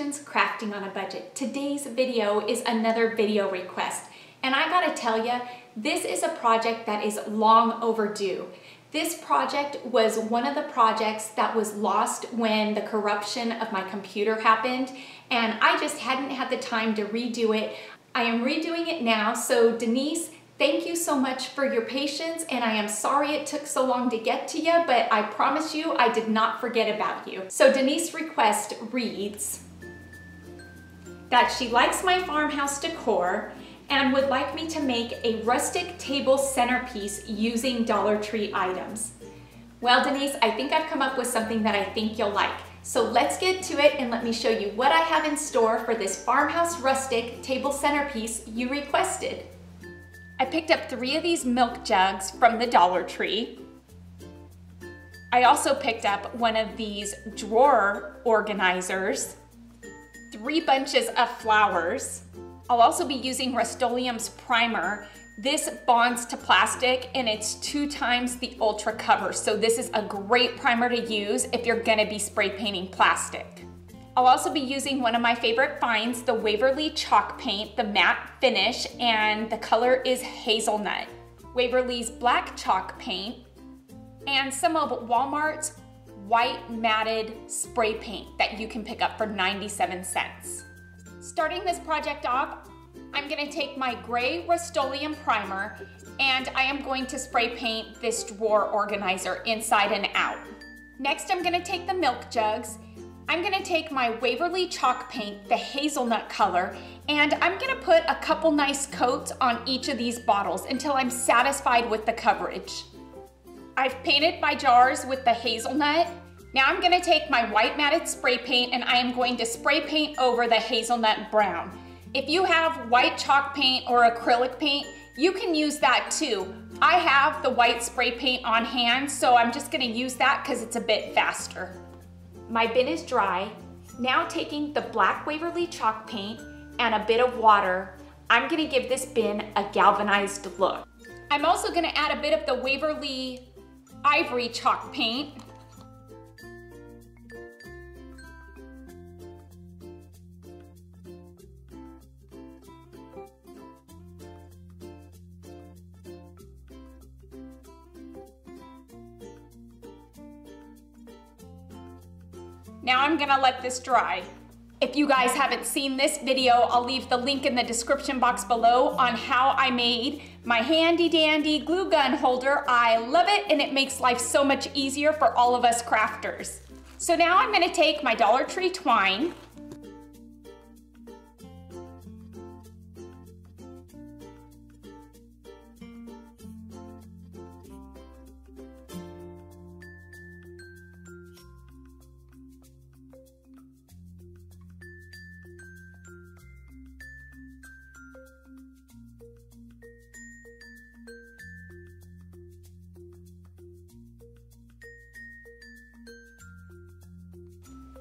Crafting on a budget. Today's video is another video request. And I gotta tell you, this is a project that is long overdue. This project was one of the projects that was lost when the corruption of my computer happened, and I just hadn't had the time to redo it. I am redoing it now, so Denise, Thank you so much for your patience and I am sorry it took so long to get to you, but I promise you I did not forget about you. So Denise request reads that she likes my farmhouse decor and would like me to make a rustic table centerpiece using Dollar Tree items. Well, Denise, I think I've come up with something that I think you'll like. So let's get to it and let me show you what I have in store for this farmhouse rustic table centerpiece you requested. I picked up three of these milk jugs from the Dollar Tree. I also picked up one of these drawer organizers, three bunches of flowers. I'll also be using Rust-Oleum's primer. This bonds to plastic and it's two times the ultra cover. So this is a great primer to use if you're gonna be spray painting plastic. I'll also be using one of my favorite finds, the Waverly Chalk Paint, the matte finish, and the color is Hazelnut. Waverly's Black Chalk Paint, and some of Walmart's white matted spray paint that you can pick up for 97 cents. Starting this project off, I'm gonna take my gray Rust-Oleum primer and I am going to spray paint this drawer organizer inside and out. Next, I'm gonna take the milk jugs I'm gonna take my Waverly chalk paint, the hazelnut color, and I'm gonna put a couple nice coats on each of these bottles until I'm satisfied with the coverage. I've painted my jars with the hazelnut. Now I'm gonna take my white matted spray paint and I am going to spray paint over the hazelnut brown. If you have white chalk paint or acrylic paint, you can use that too. I have the white spray paint on hand, so I'm just gonna use that because it's a bit faster. My bin is dry. Now taking the black Waverly chalk paint and a bit of water, I'm gonna give this bin a galvanized look. I'm also gonna add a bit of the Waverly ivory chalk paint Now I'm gonna let this dry. If you guys haven't seen this video, I'll leave the link in the description box below on how I made my handy dandy glue gun holder. I love it and it makes life so much easier for all of us crafters. So now I'm gonna take my Dollar Tree twine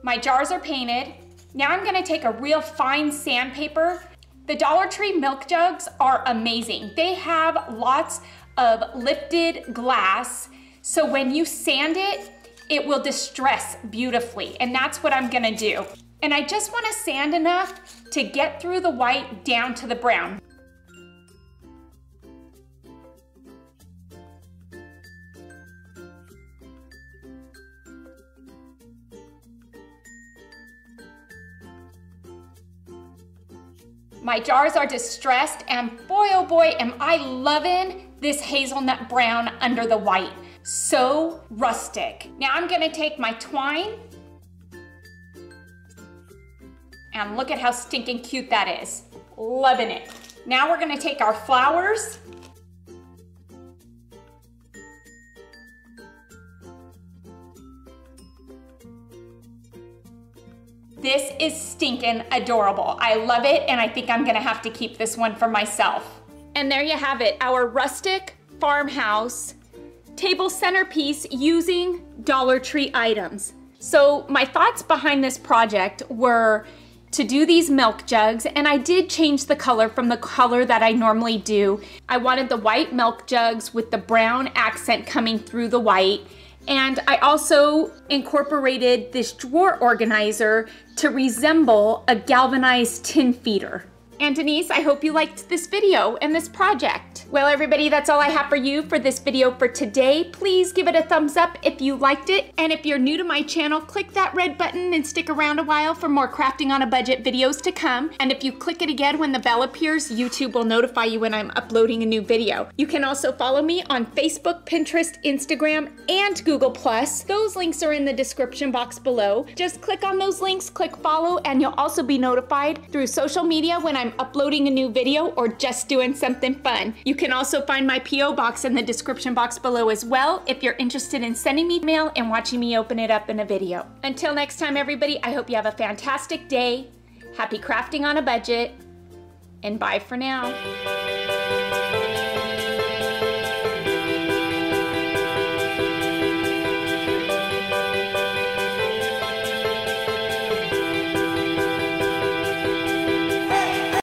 My jars are painted. Now I'm gonna take a real fine sandpaper. The Dollar Tree milk jugs are amazing. They have lots of lifted glass, so when you sand it, it will distress beautifully, and that's what I'm gonna do. And I just wanna sand enough to get through the white down to the brown. My jars are distressed and boy oh boy am I loving this hazelnut brown under the white. So rustic. Now I'm gonna take my twine and look at how stinking cute that is. Loving it. Now we're gonna take our flowers This is stinking adorable. I love it and I think I'm gonna have to keep this one for myself. And there you have it, our rustic farmhouse table centerpiece using Dollar Tree items. So my thoughts behind this project were to do these milk jugs and I did change the color from the color that I normally do. I wanted the white milk jugs with the brown accent coming through the white And I also incorporated this drawer organizer to resemble a galvanized tin feeder. And Denise, I hope you liked this video and this project. Well, everybody, that's all I have for you for this video for today. Please give it a thumbs up if you liked it. And if you're new to my channel, click that red button and stick around a while for more crafting on a budget videos to come. And if you click it again when the bell appears, YouTube will notify you when I'm uploading a new video. You can also follow me on Facebook, Pinterest, Instagram, and Google+. Those links are in the description box below. Just click on those links, click follow, and you'll also be notified through social media when I'm I'm uploading a new video or just doing something fun. You can also find my P.O. box in the description box below as well if you're interested in sending me mail and watching me open it up in a video. Until next time, everybody, I hope you have a fantastic day. Happy crafting on a budget, and bye for now.